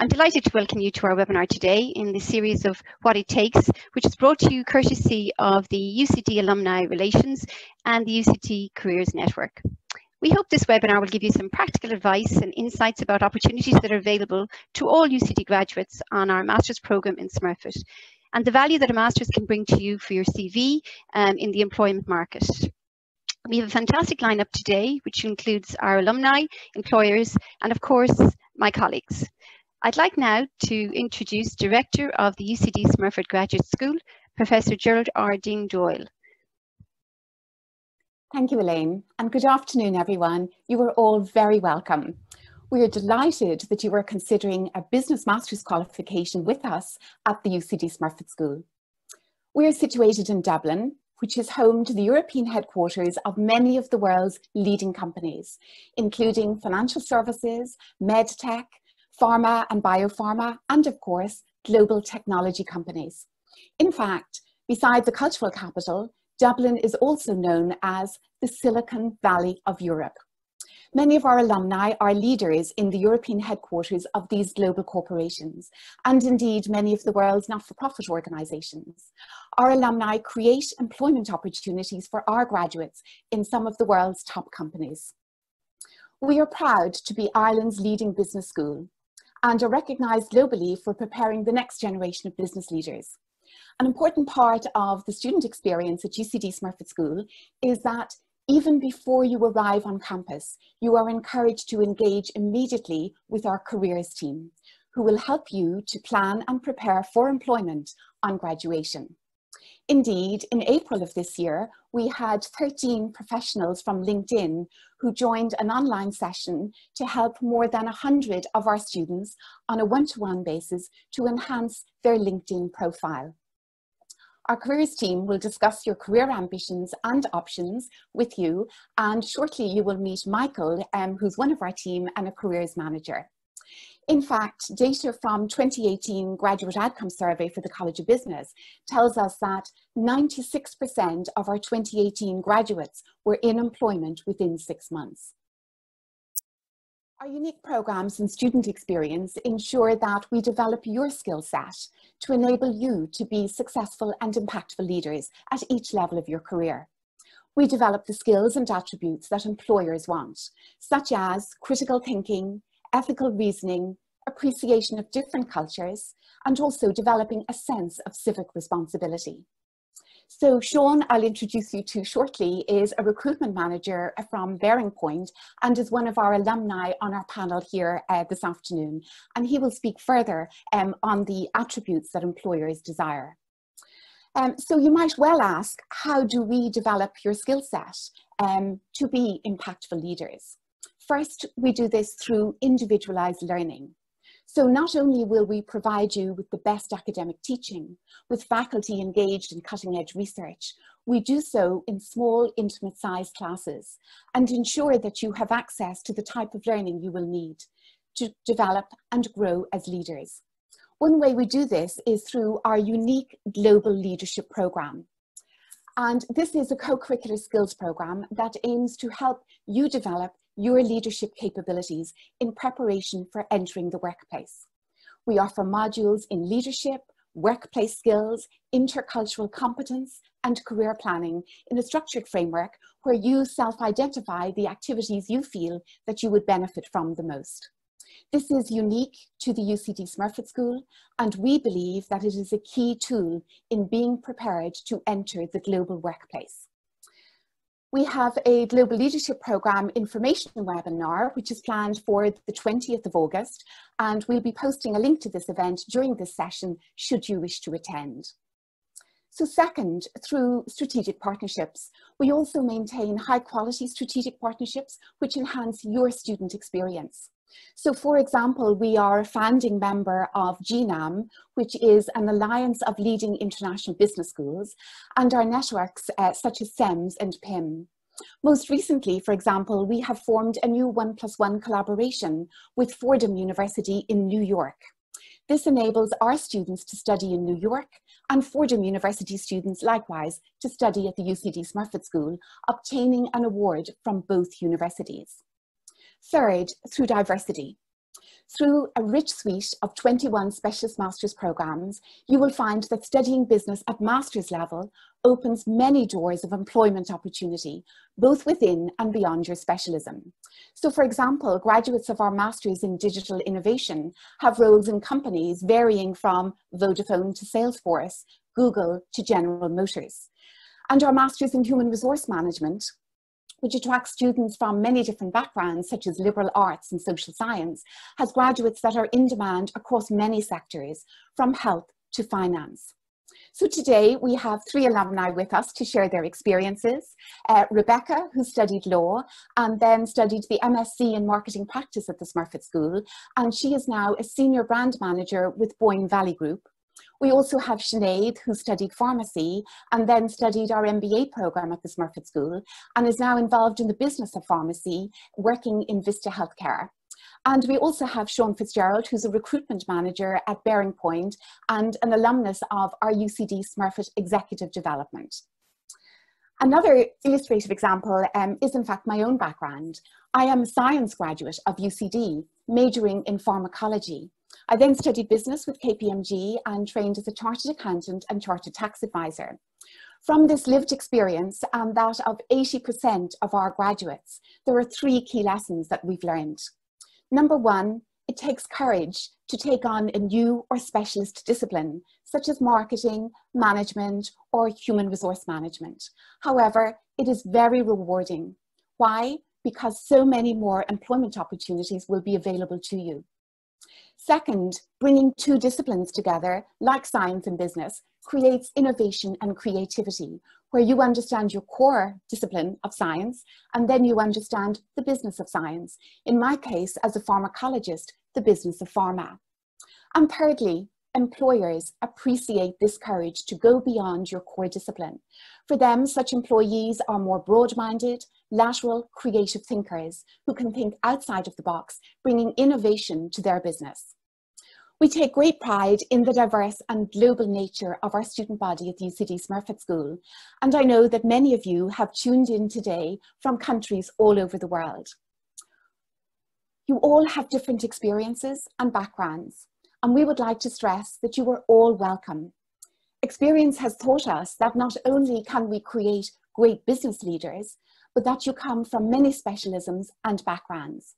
I'm delighted to welcome you to our webinar today in the series of What It Takes, which is brought to you courtesy of the UCD Alumni Relations and the UCD Careers Network. We hope this webinar will give you some practical advice and insights about opportunities that are available to all UCD graduates on our master's programme in Smurfit and the value that a master's can bring to you for your CV um, in the employment market. We have a fantastic lineup today, which includes our alumni, employers, and of course, my colleagues. I'd like now to introduce Director of the UCD Smurfit Graduate School, Professor Gerardine Doyle. Thank you, Elaine, and good afternoon, everyone. You are all very welcome. We are delighted that you are considering a business master's qualification with us at the UCD Smurfit School. We are situated in Dublin, which is home to the European headquarters of many of the world's leading companies, including financial services, medtech, pharma and biopharma, and of course, global technology companies. In fact, besides the cultural capital, Dublin is also known as the Silicon Valley of Europe. Many of our alumni are leaders in the European headquarters of these global corporations, and indeed many of the world's not-for-profit organisations. Our alumni create employment opportunities for our graduates in some of the world's top companies. We are proud to be Ireland's leading business school, and are recognised globally for preparing the next generation of business leaders. An important part of the student experience at UCD Smurfit School is that even before you arrive on campus, you are encouraged to engage immediately with our careers team, who will help you to plan and prepare for employment on graduation. Indeed, in April of this year, we had 13 professionals from LinkedIn who joined an online session to help more than 100 of our students on a one-to-one -one basis to enhance their LinkedIn profile. Our careers team will discuss your career ambitions and options with you, and shortly you will meet Michael, um, who's one of our team and a careers manager. In fact, data from 2018 Graduate Outcome Survey for the College of Business tells us that 96% of our 2018 graduates were in employment within six months. Our unique programs and student experience ensure that we develop your skill set to enable you to be successful and impactful leaders at each level of your career. We develop the skills and attributes that employers want, such as critical thinking, ethical reasoning, appreciation of different cultures, and also developing a sense of civic responsibility. So Sean, I'll introduce you to shortly, is a recruitment manager from BearingPoint and is one of our alumni on our panel here uh, this afternoon. And he will speak further um, on the attributes that employers desire. Um, so you might well ask, how do we develop your skill set um, to be impactful leaders? First, we do this through individualized learning. So not only will we provide you with the best academic teaching, with faculty engaged in cutting edge research, we do so in small, intimate sized classes and ensure that you have access to the type of learning you will need to develop and grow as leaders. One way we do this is through our unique global leadership program. And this is a co-curricular skills program that aims to help you develop your leadership capabilities in preparation for entering the workplace. We offer modules in leadership, workplace skills, intercultural competence, and career planning in a structured framework where you self-identify the activities you feel that you would benefit from the most. This is unique to the UCD Smurfit School, and we believe that it is a key tool in being prepared to enter the global workplace. We have a Global Leadership Programme information webinar, which is planned for the 20th of August, and we'll be posting a link to this event during this session, should you wish to attend. So second, through strategic partnerships, we also maintain high quality strategic partnerships which enhance your student experience. So for example, we are a founding member of GNAM, which is an alliance of leading international business schools, and our networks uh, such as CEMS and PIM. Most recently, for example, we have formed a new one plus one collaboration with Fordham University in New York. This enables our students to study in New York and Fordham University students likewise to study at the UCD Smurfit School, obtaining an award from both universities. Third, through diversity. Through a rich suite of 21 specialist master's programs, you will find that studying business at master's level opens many doors of employment opportunity, both within and beyond your specialism. So for example, graduates of our Masters in Digital Innovation have roles in companies varying from Vodafone to Salesforce, Google to General Motors. And our Masters in Human Resource Management which attracts students from many different backgrounds, such as liberal arts and social science, has graduates that are in demand across many sectors, from health to finance. So today we have three alumni with us to share their experiences. Uh, Rebecca, who studied law and then studied the MSc in marketing practice at the Smurfit School, and she is now a senior brand manager with Boyne Valley Group. We also have Sinead, who studied pharmacy and then studied our MBA program at the Smurfit School and is now involved in the business of pharmacy, working in Vista Healthcare. And we also have Sean Fitzgerald, who's a recruitment manager at BearingPoint and an alumnus of our UCD Smurfit Executive Development. Another illustrative example um, is in fact my own background. I am a science graduate of UCD, majoring in pharmacology. I then studied business with KPMG and trained as a chartered accountant and chartered tax advisor. From this lived experience and that of 80% of our graduates, there are three key lessons that we've learned. Number one, it takes courage to take on a new or specialist discipline, such as marketing, management, or human resource management. However, it is very rewarding. Why? Because so many more employment opportunities will be available to you. Second, bringing two disciplines together, like science and business, creates innovation and creativity, where you understand your core discipline of science and then you understand the business of science. In my case, as a pharmacologist, the business of pharma. And thirdly, employers appreciate this courage to go beyond your core discipline. For them, such employees are more broad-minded, lateral, creative thinkers who can think outside of the box, bringing innovation to their business. We take great pride in the diverse and global nature of our student body at the UCD Smurfit School, and I know that many of you have tuned in today from countries all over the world. You all have different experiences and backgrounds, and we would like to stress that you are all welcome. Experience has taught us that not only can we create great business leaders, but that you come from many specialisms and backgrounds.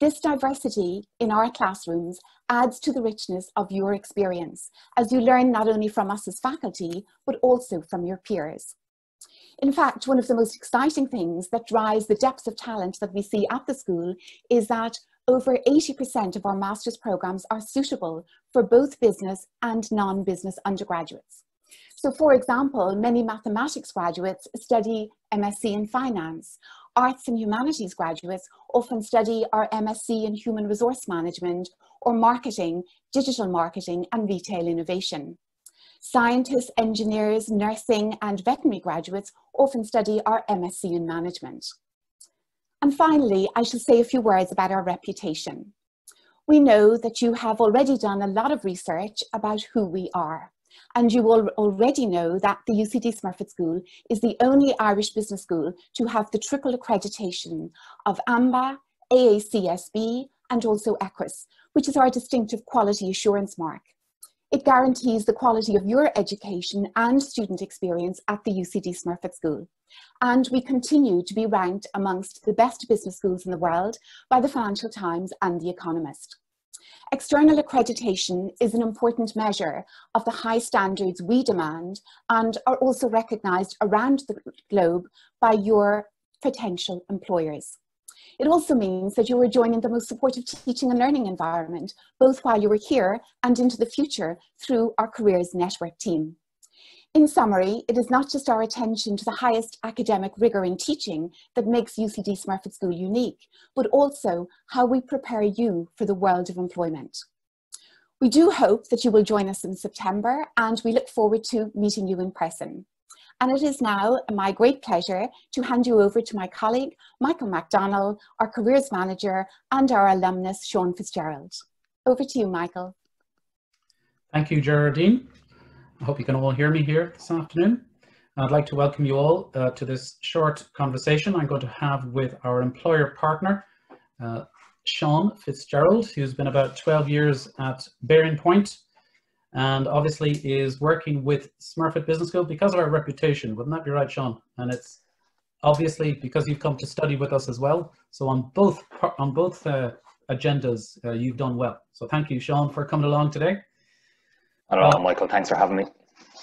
This diversity in our classrooms adds to the richness of your experience as you learn not only from us as faculty, but also from your peers. In fact, one of the most exciting things that drives the depth of talent that we see at the school is that over 80% of our master's programs are suitable for both business and non-business undergraduates. So for example, many mathematics graduates study MSc in finance. Arts and humanities graduates often study our MSc in human resource management or marketing, digital marketing and retail innovation. Scientists, engineers, nursing and veterinary graduates often study our MSc in management. And finally, I shall say a few words about our reputation. We know that you have already done a lot of research about who we are. And you will already know that the UCD Smurfit School is the only Irish business school to have the triple accreditation of AMBA, AACSB, and also EQUIS, which is our distinctive quality assurance mark. It guarantees the quality of your education and student experience at the UCD Smurfit School. And we continue to be ranked amongst the best business schools in the world by the Financial Times and The Economist. External accreditation is an important measure of the high standards we demand and are also recognised around the globe by your potential employers. It also means that you are joining the most supportive teaching and learning environment, both while you are here and into the future through our Careers Network team. In summary, it is not just our attention to the highest academic rigour in teaching that makes UCD Smurfit School unique, but also how we prepare you for the world of employment. We do hope that you will join us in September and we look forward to meeting you in person. And it is now my great pleasure to hand you over to my colleague, Michael McDonnell, our careers manager and our alumnus, Sean Fitzgerald. Over to you, Michael. Thank you, Gerardine. I hope you can all hear me here this afternoon. I'd like to welcome you all uh, to this short conversation I'm going to have with our employer partner, uh, Sean Fitzgerald, who's been about 12 years at BearingPoint and obviously is working with Smurfit Business School because of our reputation. Wouldn't that be right, Sean? And it's obviously because you've come to study with us as well. So on both on both uh, agendas, uh, you've done well. So thank you, Sean, for coming along today. Hello, uh, Michael. Thanks for having me.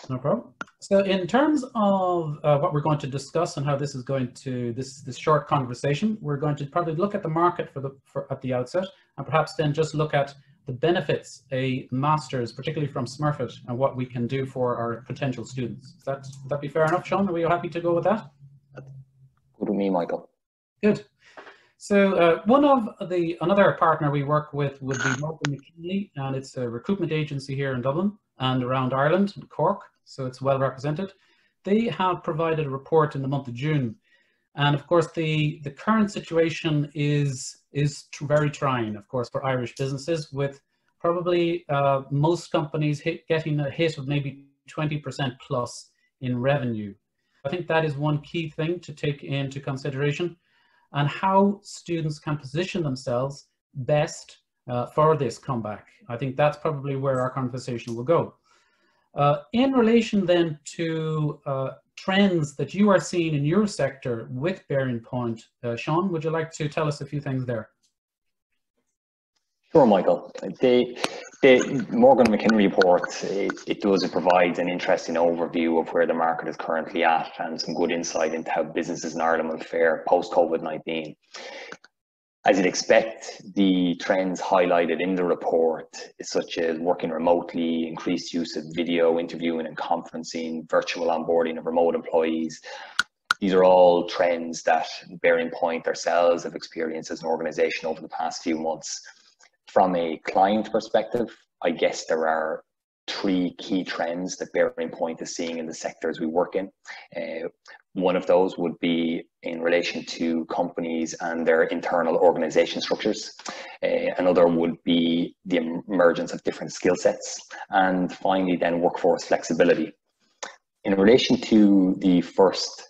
No problem. So in terms of uh, what we're going to discuss and how this is going to, this, this short conversation, we're going to probably look at the market for the, for, at the outset and perhaps then just look at the benefits a master's, particularly from Smurfit, and what we can do for our potential students. Is that, would that be fair enough, Sean? Are we happy to go with that? Good with me, Michael. Good. So uh, one of the, another partner we work with would be Morgan McKinley, and it's a recruitment agency here in Dublin and around Ireland, and Cork so it's well represented. They have provided a report in the month of June. And of course, the, the current situation is, is very trying, of course, for Irish businesses with probably uh, most companies hit, getting a hit of maybe 20% plus in revenue. I think that is one key thing to take into consideration and how students can position themselves best uh, for this comeback. I think that's probably where our conversation will go. Uh, in relation then to uh, trends that you are seeing in your sector with BearingPoint, uh, Sean, would you like to tell us a few things there? Sure, Michael. The, the Morgan McKinley report, it, it does, it provides an interesting overview of where the market is currently at and some good insight into how businesses in Ireland will fare post-COVID-19. As you'd expect, the trends highlighted in the report, such as working remotely, increased use of video interviewing and conferencing, virtual onboarding of remote employees, these are all trends that BearingPoint ourselves have experienced as an organization over the past few months. From a client perspective, I guess there are three key trends that BearingPoint is seeing in the sectors we work in. Uh, one of those would be in relation to companies and their internal organization structures. Uh, another would be the emergence of different skill sets. And finally, then workforce flexibility. In relation to the first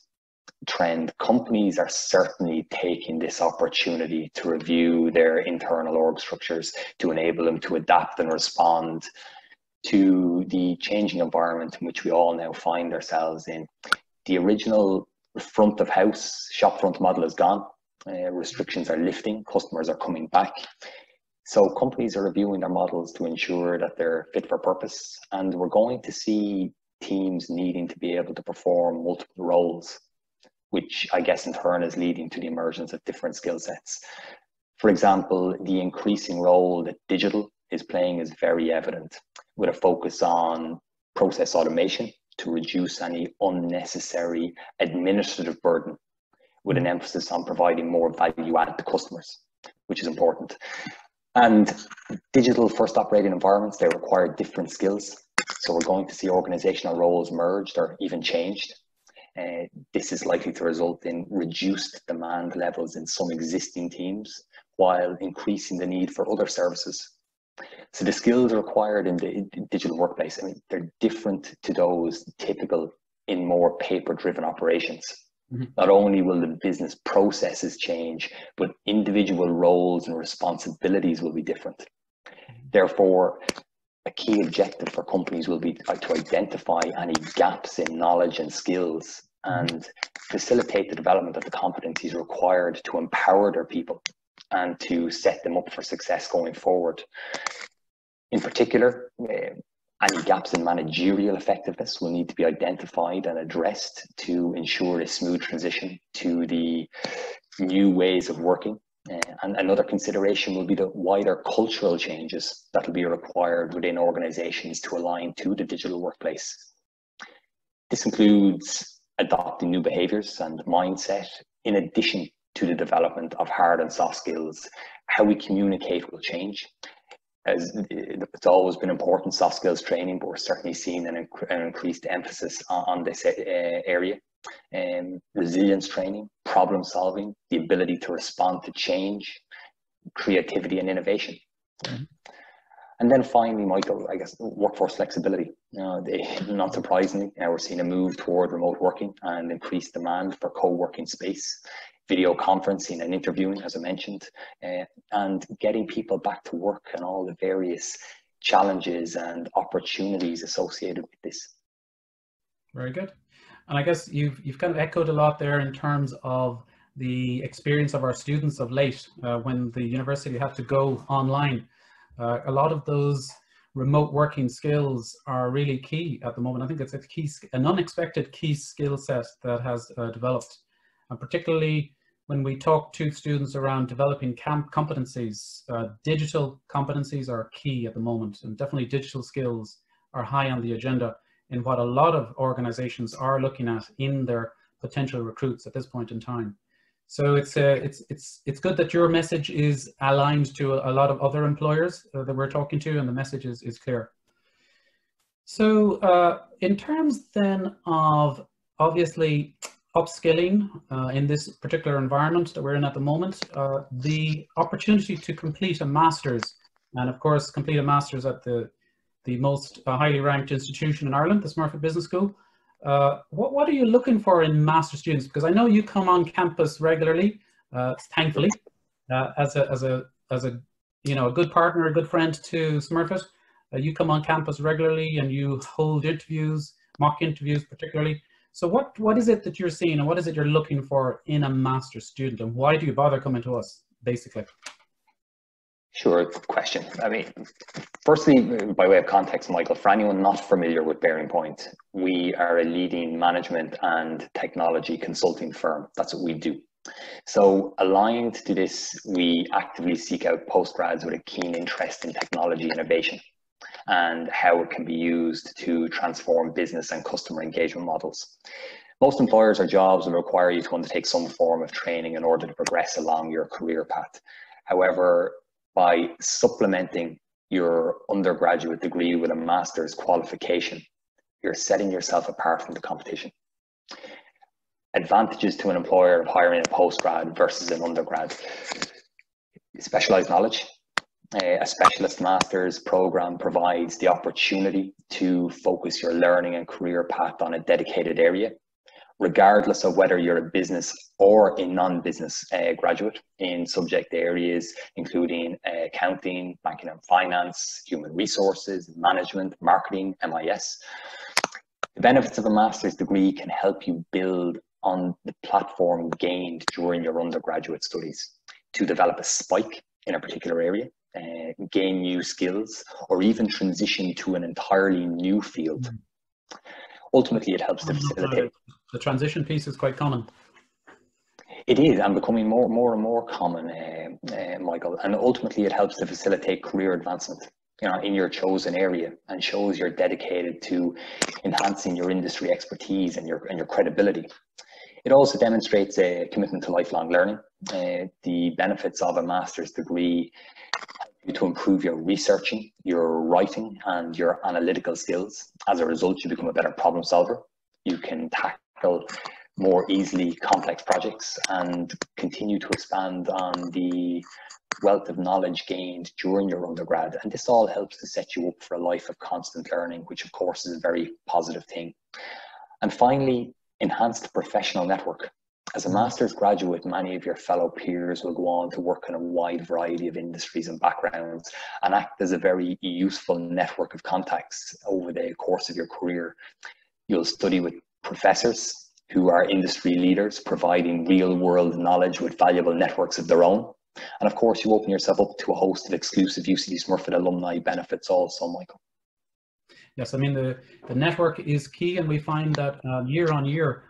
trend, companies are certainly taking this opportunity to review their internal org structures to enable them to adapt and respond to the changing environment in which we all now find ourselves in the original front of house shop front model is gone. Uh, restrictions are lifting, customers are coming back. So companies are reviewing their models to ensure that they're fit for purpose. And we're going to see teams needing to be able to perform multiple roles, which I guess in turn is leading to the emergence of different skill sets. For example, the increasing role that digital is playing is very evident with a focus on process automation to reduce any unnecessary administrative burden with an emphasis on providing more value add to customers, which is important. And digital first operating environments, they require different skills. So we're going to see organizational roles merged or even changed. Uh, this is likely to result in reduced demand levels in some existing teams while increasing the need for other services so the skills required in the digital workplace, I mean, they're different to those typical in more paper-driven operations. Mm-hmm. Not only will the business processes change, but individual roles and responsibilities will be different. Therefore, a key objective for companies will be to identify any gaps in knowledge and skills and facilitate the development of the competencies required to empower their people and to set them up for success going forward. In particular, uh, any gaps in managerial effectiveness will need to be identified and addressed to ensure a smooth transition to the new ways of working. Uh, and another consideration will be the wider cultural changes that will be required within organizations to align to the digital workplace. This includes adopting new behaviors and mindset in addition to the development of hard and soft skills. How we communicate will change. As it's always been important soft skills training, but we're certainly seeing an, an increased emphasis on, on this uh, area. Um, resilience training, problem solving, the ability to respond to change, creativity and innovation. Mm -hmm. And then finally, Michael, I guess workforce flexibility. Know, they, not surprisingly, know, we're seeing a move toward remote working and increased demand for co-working space, video conferencing and interviewing, as I mentioned, uh, and getting people back to work and all the various challenges and opportunities associated with this. Very good. And I guess you've you've kind of echoed a lot there in terms of the experience of our students of late uh, when the university had to go online. Uh, a lot of those remote working skills are really key at the moment. I think it's a key, an unexpected key skill set that has uh, developed, and particularly when we talk to students around developing camp competencies, uh, digital competencies are key at the moment, and definitely digital skills are high on the agenda in what a lot of organizations are looking at in their potential recruits at this point in time. So it's uh, it's it's it's good that your message is aligned to a, lot of other employers uh, that we're talking to, and the message is is clear. So uh, in terms then of obviously upskilling uh, in this particular environment that we're in at the moment, uh, the opportunity to complete a master's, and of course complete a master's at the the most uh, highly ranked institution in Ireland, the Smurfit Business School, uh, what, what are you looking for in master students? Because I know you come on campus regularly, uh, thankfully, uh, as a as a as a you know a good partner, a good friend to Smurfit. Uh, you come on campus regularly and you hold interviews, mock interviews particularly. So what what is it that you're seeing and what is it you're looking for in a master student and why do you bother coming to us, basically? Sure, question. I mean, firstly, by way of context, Michael, for anyone not familiar with BearingPoint, we are a leading management and technology consulting firm. That's what we do. So, aligned to this, we actively seek out postgrads with a keen interest in technology innovation and how it can be used to transform business and customer engagement models. Most employers or jobs will require you to undertake some form of training in order to progress along your career path. However, by supplementing your undergraduate degree with a master's qualification, you're setting yourself apart from the competition. Advantages to an employer of hiring a postgrad versus an undergrad. Specialized knowledge. Eh, a specialist master's program provides the opportunity to focus your learning and career path on a dedicated area regardless of whether you're a business or a non-business uh, graduate in subject areas including uh, accounting, banking and finance, human resources, management, marketing, MIS. The benefits of a master's degree can help you build on the platform gained during your undergraduate studies to develop a spike in a particular area, uh, gain new skills, or even transition to an entirely new field. Mm. Ultimately, it helps to facilitate the transition piece is quite common. It is, and becoming more, more and more common, uh, uh, Michael. And ultimately, it helps to facilitate career advancement, you know, in your chosen area, and shows you're dedicated to enhancing your industry expertise and your and your credibility. It also demonstrates a commitment to lifelong learning. Uh, the benefits of a master's degree to improve your researching, your writing, and your analytical skills. As a result, you become a better problem solver. You can tackle more easily complex projects and continue to expand on the wealth of knowledge gained during your undergrad. And this all helps to set you up for a life of constant learning, which of course is a very positive thing. And finally, enhanced professional network. As a master's graduate, many of your fellow peers will go on to work in a wide variety of industries and backgrounds and act as a very useful network of contacts over the course of your career. You'll study with professors who are industry leaders providing real world knowledge with valuable networks of their own. And of course, you open yourself up to a host of exclusive UCD Smurfit alumni benefits also, Michael. Yes, I mean, the, the network is key, and we find that uh, year on year,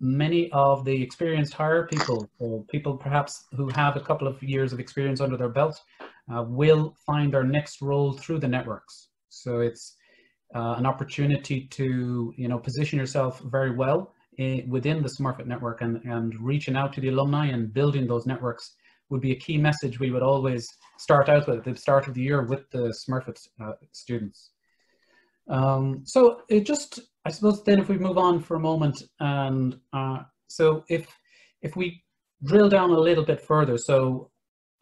many of the experienced hire people, or people perhaps who have a couple of years of experience under their belt, uh, will find their next role through the networks. So it's uh, an opportunity to you know position yourself very well in, within the Smurfit network and, and reaching out to the alumni and building those networks would be a key message we would always start out with at the start of the year with the Smurfit uh, students. Um, so it just, I suppose then if we move on for a moment and uh, so if, if we drill down a little bit further, so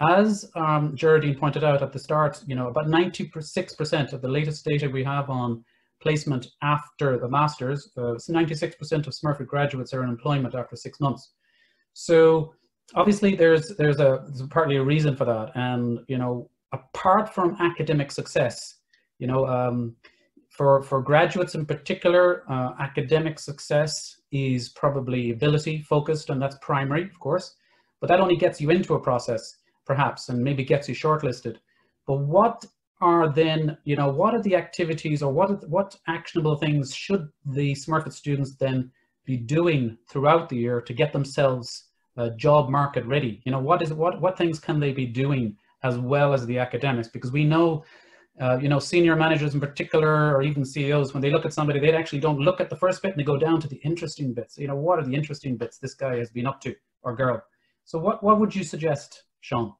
as um, Gerardine pointed out at the start, you know, about 96% of the latest data we have on placement after the master's, uh, 96% of Smurfit graduates are in employment after six months. So obviously there's, there's, a, there's partly a reason for that. And, you know, apart from academic success, you know, um, for, for graduates in particular, uh, academic success is probably ability focused and that's primary, of course, but that only gets you into a process perhaps and maybe gets you shortlisted. But what are then, you know, what are the activities or what, what actionable things should the Smurfit students then be doing throughout the year to get themselves uh, job market ready? You know, what is what what things can they be doing as well as the academics? Because we know uh, you know, senior managers in particular, or even CEOs, when they look at somebody, they actually don't look at the first bit and they go down to the interesting bits. You know, what are the interesting bits this guy has been up to or girl? So what, what would you suggest, Sean?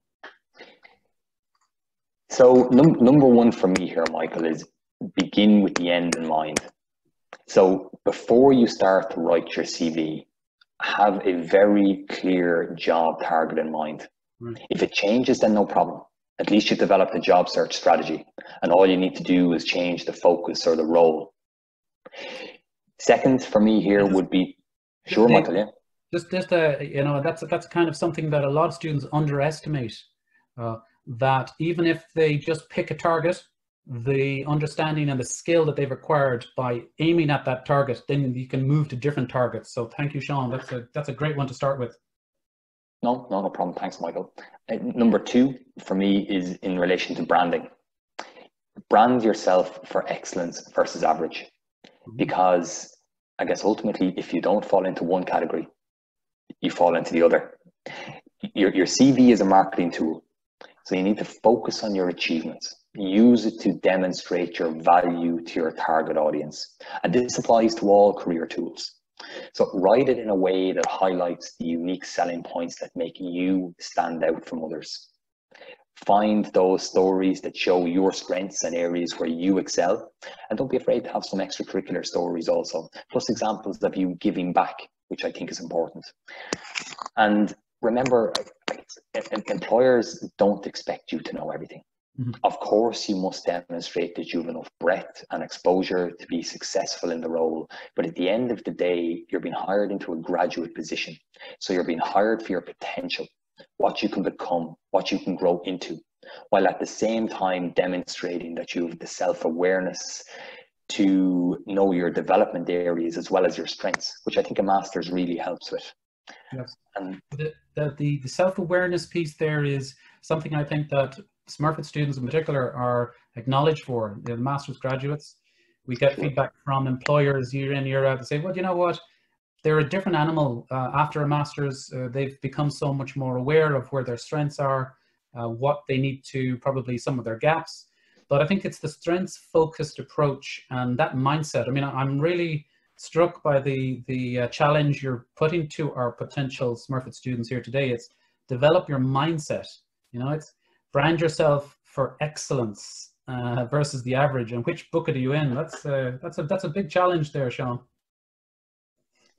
So num number one for me here, Michael, is begin with the end in mind. So before you start to write your CV, have a very clear job target in mind. Right. If it changes, then no problem at least you developed a job search strategy and all you need to do is change the focus or the role. Second for me here would be, sure Michael, yeah. Just, just uh, you know, that's, that's kind of something that a lot of students underestimate, uh, that even if they just pick a target, the understanding and the skill that they've acquired by aiming at that target, then you can move to different targets. So thank you, Sean. That's a, that's a great one to start with. No, no, no problem. Thanks, Michael. Uh, number two for me is in relation to branding. Brand yourself for excellence versus average. Mm-hmm. Because I guess ultimately, if you don't fall into one category, you fall into the other. Your, your CV is a marketing tool. So you need to focus on your achievements. Use it to demonstrate your value to your target audience. And this applies to all career tools. So write it in a way that highlights the unique selling points that make you stand out from others. Find those stories that show your strengths and areas where you excel. And don't be afraid to have some extracurricular stories also, plus examples of you giving back, which I think is important. And remember, employers don't expect you to know everything. Mm-hmm. Of course, you must demonstrate that you have enough breadth and exposure to be successful in the role. But at the end of the day, you're being hired into a graduate position. So you're being hired for your potential, what you can become, what you can grow into, while at the same time demonstrating that you have the self awareness to know your development areas as well as your strengths, which I think a master's really helps with. Yes. And the, the, the self awareness piece there is something I think that Smurfit students in particular are acknowledged for, the master's graduates. We get feedback from employers year in, year out to say, well, you know what, they're a different animal. Uh, after a master's, uh, they've become so much more aware of where their strengths are, uh, what they need to, probably some of their gaps. But I think it's the strengths focused approach and that mindset. I mean, I'm really struck by the, the uh, challenge you're putting to our potential Smurfit students here today. It's develop your mindset. You know, it's brand yourself for excellence uh, versus the average, and which bucket are you in? That's a, that's a that's a big challenge there, Sean.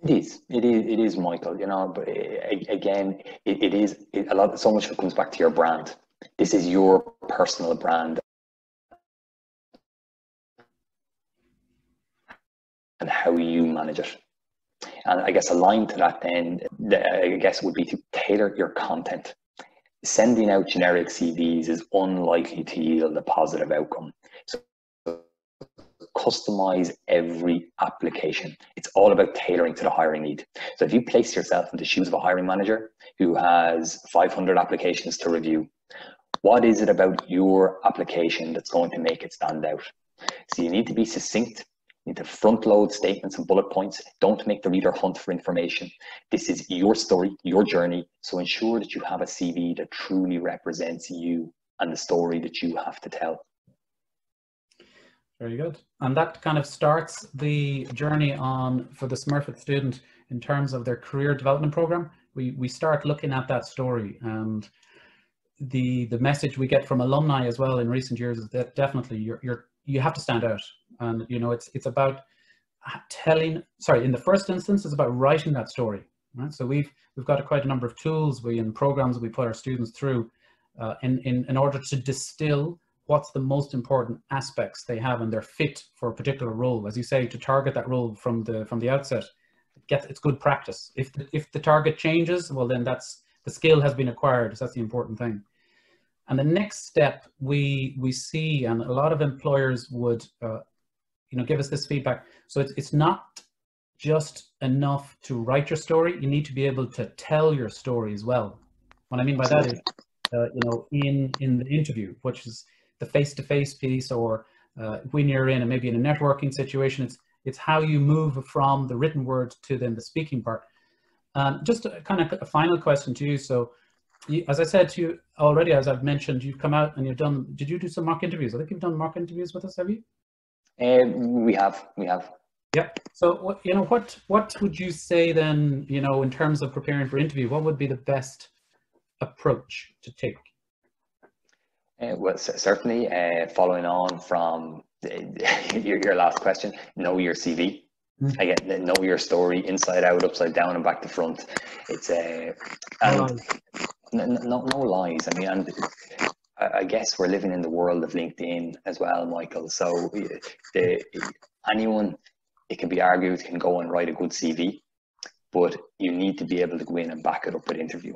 It is. It is. It is, Michael. You know, but eh, again, it, it is it, a lot. So much comes back to your brand. This is your personal brand, and how you manage it. And I guess aligned to that, then I guess would be to tailor your content sending out generic CVs is unlikely to yield a positive outcome. So customize every application. It's all about tailoring to the hiring need. So if you place yourself in the shoes of a hiring manager who has 500 applications to review, what is it about your application that's going to make it stand out? So you need to be succinct to front load statements and bullet points. Don't make the reader hunt for information. This is your story, your journey. So ensure that you have a CV that truly represents you and the story that you have to tell. Very good. And that kind of starts the journey on for the Smurfit student in terms of their career development program. We, we start looking at that story and the the message we get from alumni as well in recent years is that definitely you're, you're you have to stand out and you know it's it's about telling sorry in the first instance it's about writing that story right so we've we've got a, quite a number of tools we and programs we put our students through uh, in, in, in order to distill what's the most important aspects they have and they're fit for a particular role. As you say, to target that role from the from the outset, get it's good practice. If the, if the target changes, well then that's the skill has been acquired. So that's the important thing. And the next step we we see, and a lot of employers would, uh, you know, give us this feedback. So it's it's not just enough to write your story. You need to be able to tell your story as well. What I mean by that is, uh, you know, in in the interview, which is the face-to-face piece, or uh, when you're in a, maybe in a networking situation, it's it's how you move from the written word to then the speaking part. Um, just a, kind of a final question to you. So, you, as I said to you already, as I've mentioned, you've come out and you've done. Did you do some mock interviews? I think you've done mock interviews with us, have you? Um, we have, we have. Yeah. So, you know, what what would you say then? You know, in terms of preparing for interview, what would be the best approach to take? Uh, well, certainly, uh, following on from your, your last question, know your CV. Mm. Again, know your story inside out, upside down, and back to front. It's a uh, and no, no lies. I mean, and I guess we're living in the world of LinkedIn as well, Michael. So the anyone, it can be argued, can go and write a good CV, but you need to be able to go in and back it up with interview.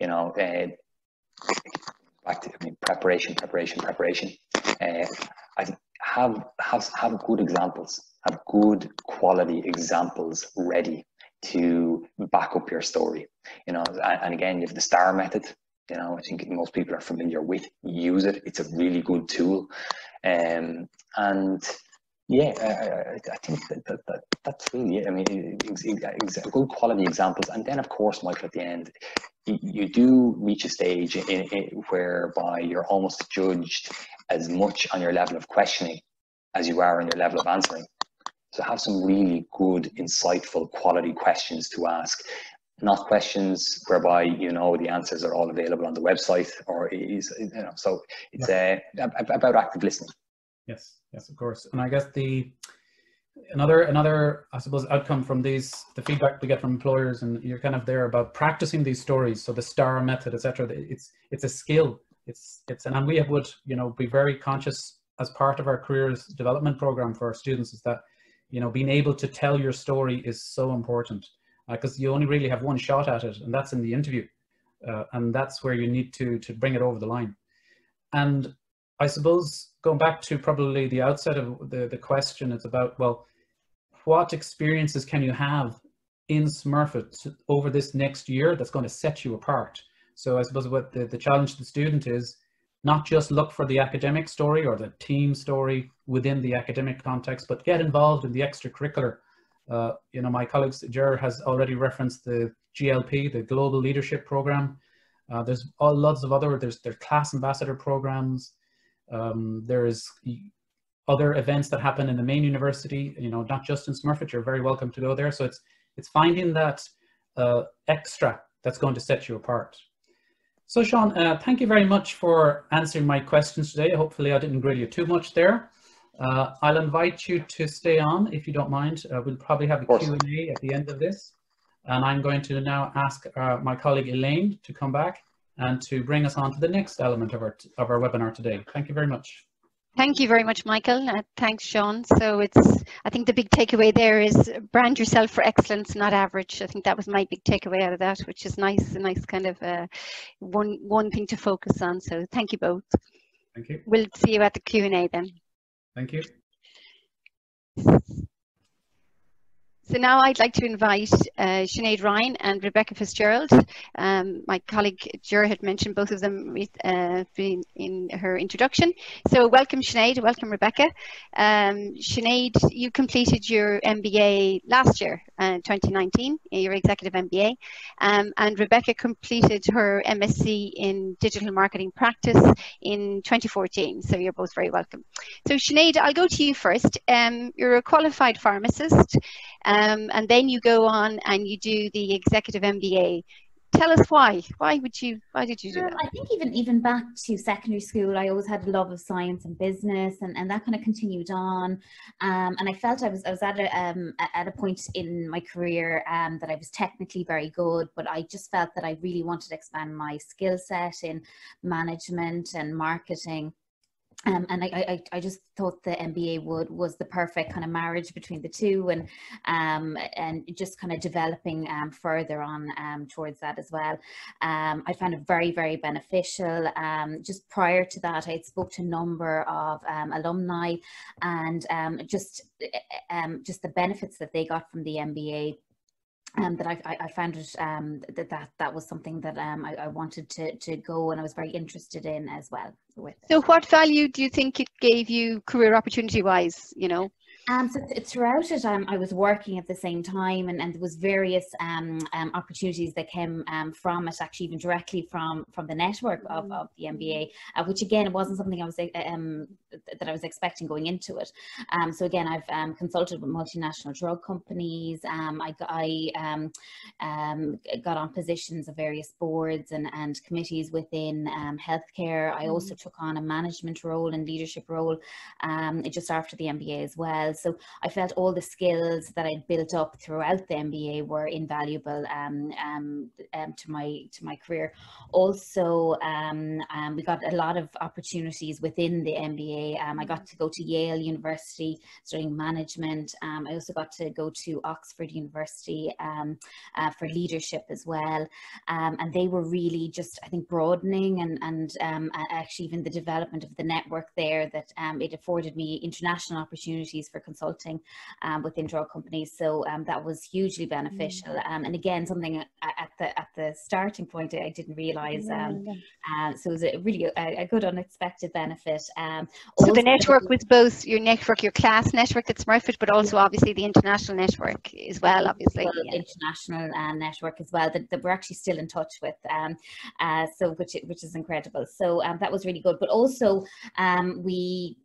You know, uh, back to I mean, preparation, preparation, preparation. Uh, I have have have good examples, have good quality examples ready to back up your story. You know, and again, you have the STAR method. You know, I think most people are familiar with. Use it; it's a really good tool. Um, and yeah, I, I think that, that, that, that's really it. I mean, good quality examples, and then of course, Michael, at the end, you, you do reach a stage in, in, whereby you're almost judged as much on your level of questioning as you are on your level of answering. So have some really good, insightful, quality questions to ask. Not questions whereby you know the answers are all available on the website, or is you know. So it's uh, about active listening. Yes, yes, of course. And I guess the another another I suppose outcome from these the feedback we get from employers and you're kind of there about practicing these stories. So the STAR method, etc. It's it's a skill. It's it's and we would you know be very conscious as part of our careers development program for our students is that you know being able to tell your story is so important because uh, you only really have one shot at it and that's in the interview uh, and that's where you need to to bring it over the line and I suppose going back to probably the outset of the, the question, it's about, well, what experiences can you have in Smurfit over this next year that's going to set you apart? So I suppose what the, the challenge to the student is not just look for the academic story or the team story within the academic context, but get involved in the extracurricular. Uh, you know, my colleagues, Ger has already referenced the GLP, the Global Leadership Program. Uh, there's all lots of other, there's, there's class ambassador programs, um, there's other events that happen in the main university, you know, not just in Smurfit, you're very welcome to go there. So it's, it's finding that uh, extra that's going to set you apart. So Sean, uh, thank you very much for answering my questions today. Hopefully I didn't grill you too much there. Uh, I'll invite you to stay on if you don't mind. Uh, we'll probably have a Q&A at the end of this. And I'm going to now ask uh, my colleague Elaine to come back and to bring us on to the next element of our, of our webinar today. Thank you very much. Thank you very much, Michael. Uh, thanks, Sean. So it's, I think the big takeaway there is brand yourself for excellence, not average. I think that was my big takeaway out of that, which is nice, a nice kind of uh, one, one thing to focus on. So thank you both. Thank you. We'll see you at the Q&A then. Thank you. So now I'd like to invite uh, Sinead Ryan and Rebecca Fitzgerald. Um, my colleague Ger had mentioned both of them with, uh, in her introduction. So welcome Sinead, welcome Rebecca. Um, Sinead, you completed your MBA last year, uh, 2019, your executive MBA, um, and Rebecca completed her MSc in digital marketing practice in 2014. So you're both very welcome. So Sinead, I'll go to you first. Um, you're a qualified pharmacist. Um, and then you go on and you do the executive MBA. tell us why. Why would you? Why did you do um, that? I think even even back to secondary school, I always had a love of science and business, and, and that kind of continued on. Um, and I felt I was I was at a um, at a point in my career um, that I was technically very good, but I just felt that I really wanted to expand my skill set in management and marketing. Um, and I, I, I just thought the MBA would was the perfect kind of marriage between the two, and um, and just kind of developing um, further on um, towards that as well. Um, I found it very very beneficial. Um, just prior to that, I had spoke to a number of um, alumni, and just um, just the benefits that they got from the MBA um, that I, I found it um, that, that that was something that um, I, I wanted to, to go and I was very interested in as well with So what value do you think it gave you career opportunity wise, you know? Um, so th- throughout it, um, I was working at the same time, and, and there was various um, um, opportunities that came um, from it, actually even directly from from the network of, of the MBA, uh, which again, it wasn't something I was um, that I was expecting going into it. Um, so again, I've um, consulted with multinational drug companies. Um, I, got- I um, um, got on positions of various boards and, and committees within um, healthcare. I also took on a management role and leadership role um, just after the MBA as well. So I felt all the skills that I'd built up throughout the MBA were invaluable um, um, um, to my to my career. Also, um, um, we got a lot of opportunities within the MBA. Um, I got to go to Yale University studying management. I also got to go to Oxford University uh, for leadership as well. And they were really just, I think, broadening and, and actually even the development of the network there that it afforded me international opportunities for consulting um, within drug companies. So um, that was hugely beneficial. Um, and again, something at, at the at the starting point I didn't realize. Um, uh, so it was a really a, a good unexpected benefit. Um, So the network was both your network, your class network at Smurfit, but also obviously the international network as well, obviously. well, yeah. international uh, network as well that, that we're actually still in touch with um, uh, so which which is incredible so um, that was really good but also um, we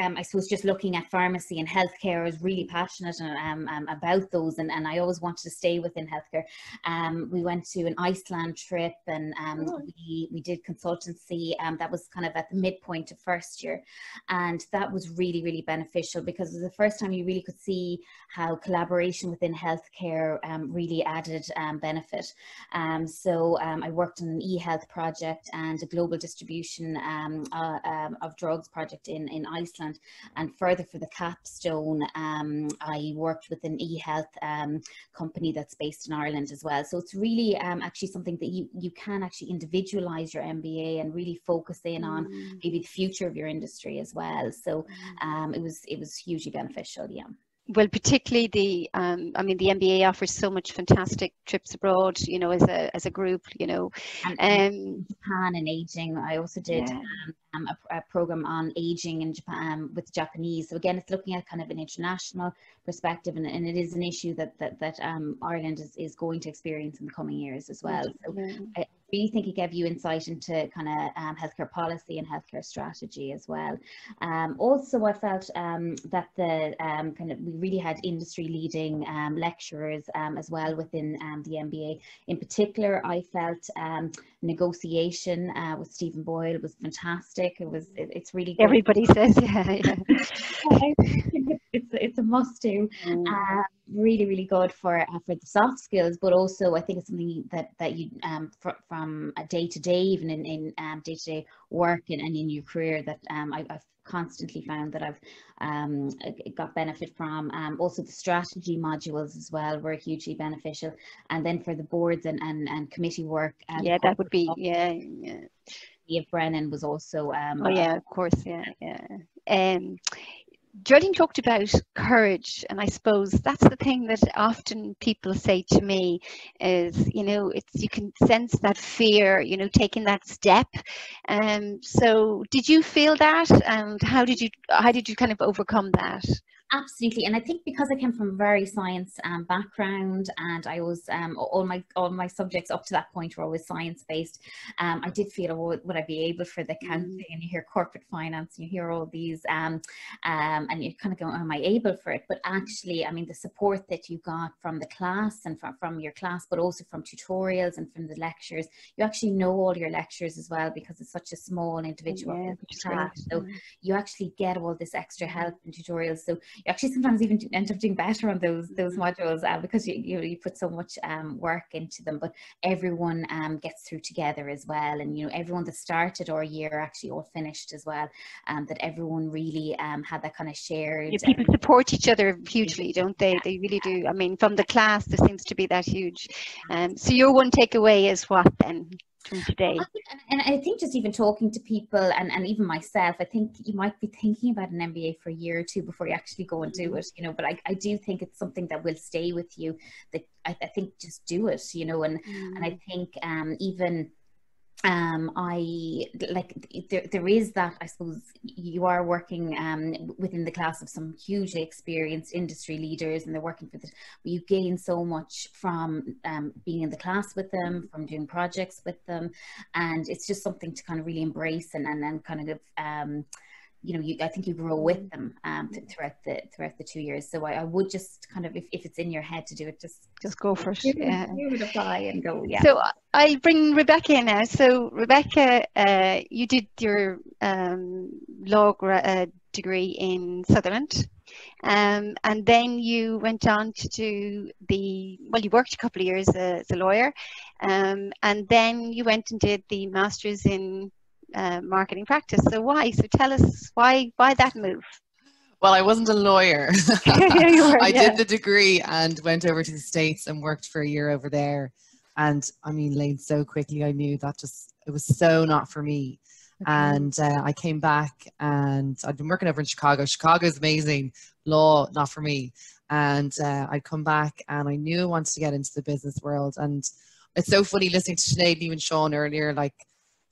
um, I suppose just looking at pharmacy and healthcare I was really passionate um, um, about those and, and I always wanted to stay within healthcare um, we went to an Iceland trip and um, Oh. we, we did consultancy um, that was kind of at the midpoint of first year and that was really really beneficial because it was the first time you really could see how collaboration within healthcare um, really added um, benefit. Um, so um, I worked on an e-health project and a global distribution um, uh, of drugs project in, in Iceland. And further for the capstone, um, I worked with an e-health um, company that's based in Ireland as well. So it's really um, actually something that you, you can actually individualize your MBA and really focus in on Mm. maybe the future of your industry as well. So um, it was it was hugely beneficial. Yeah. Well, particularly the, um, I mean, the MBA offers so much fantastic trips abroad, you know, as a as a group, you know. And, Um, Japan and aging. I also did Yeah. um, um, a, a program on aging in Japan with Japanese. So again, it's looking at kind of an international perspective, and, and it is an issue that that that um, Ireland is, is going to experience in the coming years as well. So yeah. I really think it gave you insight into kind of um, healthcare policy and healthcare strategy as well. Um, also, I felt um, that the um, kind of we really had industry leading um, lecturers um, as well within um, the MBA. In particular, I felt um, negotiation uh, with Stephen Boyle was fantastic. It was it, it's really good. Everybody says, yeah, yeah. It's it's, a must do uh, really really good for uh, for the soft skills but also i think it's something that that you um fr- from a day to day even in in um, day to day work and, and in your career that um I, i've constantly found that i've um got benefit from um also the strategy modules as well were hugely beneficial and then for the boards and and, and committee work uh, the yeah, that would be, yeah, yeah. Brennan was also um Oh yeah, of course, yeah, yeah. Um, Gerardine talked about courage, and I suppose that's the thing that often people say to me is, you know, it's you can sense that fear, you know, taking that step. Um, so did you feel that, and how did you how did you kind of overcome that? Absolutely, and I think because I came from a very science um, background, and I was um, all my all my subjects up to that point were always science based. Um, I did feel, oh, would I be able for the accounting? And you hear corporate finance, and you hear all these um, um, and you're kind of going, am I able for it? But actually, I mean, the support that you got from the class and from, from your class, but also from tutorials and from the lectures, you actually know all your lectures as well because it's such a small individual Yeah, class. So Mm. you actually get all this extra help and tutorials. So you actually sometimes even end up doing better on those those modules uh, because you, you you put so much um, work into them. But everyone um, gets through together as well, and you know everyone that started our year actually all finished as well. Um, that everyone really um, had that kind of shared. Yeah, people support each other hugely, don't they? They really do. I mean, from the class, there seems to be that huge. Um, so your one takeaway is what then from today? And, and I think just even talking to people and, and even myself, I think you might be thinking about an MBA for a year or two before you actually go and do it, you know, but I, I do think it's something that will stay with you that I, I think just do it, you know, and, and I think um, even um i like there, there is that i suppose you are working um within the class of some hugely experienced industry leaders and they're working for this but you gain so much from um being in the class with them from doing projects with them and it's just something to kind of really embrace and and, kind of um you know, you, I think you grow with them um, th- throughout the throughout the two years. So I, I would just kind of, if, if it's in your head to do it, just Just go for it. it, Yeah. it a apply and go. Yeah. So I- I bring Rebecca in now. So Rebecca, uh, you did your um, law gra- uh, degree in Sutherland, um, and then you went on to do the well. You worked a couple of years uh, as a lawyer, um, and then you went and did the masters in uh, marketing practice. So why? So tell us why why that move? Well, I wasn't a lawyer. Were, I yeah. did the degree and went over to the States and worked for a year over there. And I mean, Elaine, so quickly I knew that just, it was so not for me. And uh, I came back and I'd been working over in Chicago. Chicago is amazing. Law, not for me. And uh, I'd come back and I knew I wanted to get into the business world. And it's so funny listening to Sinead and even Sean earlier, like